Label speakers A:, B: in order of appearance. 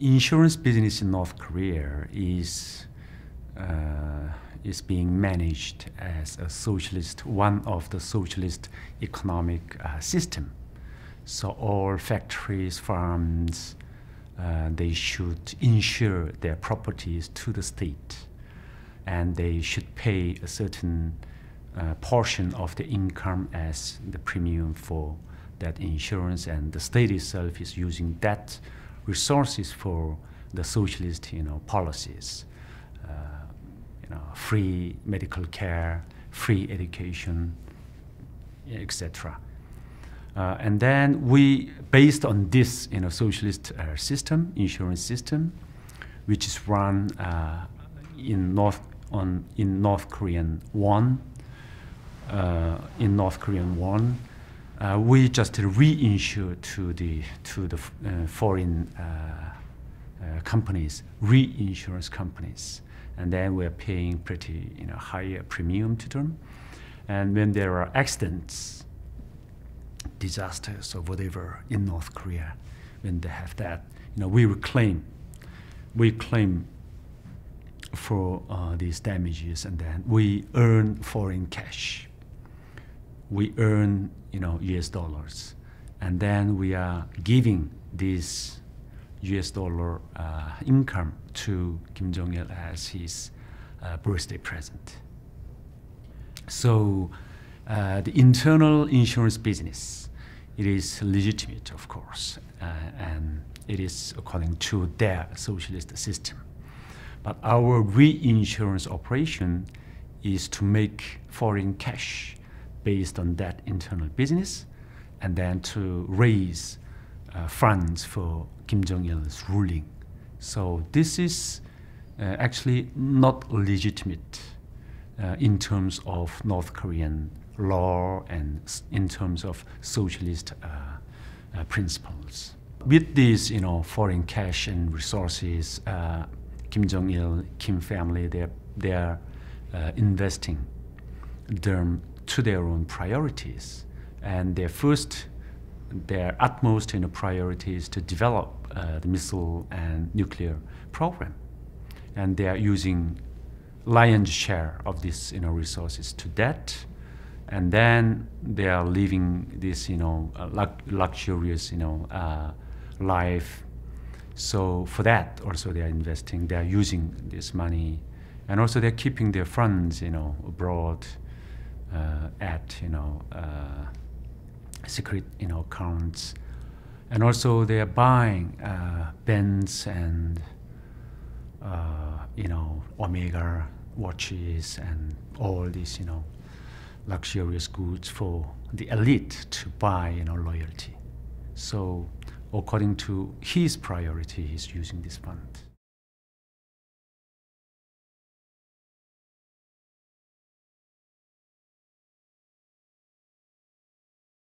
A: insurance business in North Korea is uh, is being managed as a socialist, one of the socialist economic uh, system. So all factories, farms, uh, they should insure their properties to the state, and they should pay a certain uh, portion of the income as the premium for that insurance, and the state itself is using that resources for the socialist, you know, policies, uh, you know, free medical care, free education, etc. Uh, and then we, based on this, you know, socialist uh, system, insurance system, which is run uh, in North on in North Korean won, uh, in North Korean won, uh, we just reinsure to the to the uh, foreign uh, uh, companies, reinsurance companies, and then we're paying pretty you know higher premium to them. And when there are accidents, disasters or whatever in North Korea, when they have that, you know, we reclaim, we claim for uh, these damages, and then we earn foreign cash we earn you know US dollars, and then we are giving this US dollar uh, income to Kim Jong Il as his uh, birthday present. So uh, the internal insurance business, it is legitimate, of course, uh, and it is according to their socialist system. But our reinsurance operation is to make foreign cash based on that internal business, and then to raise uh, funds for Kim Jong Il's ruling. So this is uh, actually not legitimate uh, in terms of North Korean law and in terms of socialist uh, uh, principles. With these, you know, foreign cash and resources, uh, Kim Jong Il, Kim family, they're they're investing them to their own priorities. And their first, their utmost you know, priority is to develop uh, the missile and nuclear program. And they are using lion's share of these you know, resources to that. And then they are living this you know, uh, luxurious you know, uh, life. So for that, also they are investing. They are using this money, and also they're keeping their funds, you know, abroad at you know uh, secret you know accounts, and also they are buying uh, Benz and you know Omega watches and all these you know luxurious goods for the elite to buy you know loyalty. So according to his priority, he's using this fund.